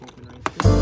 Organized.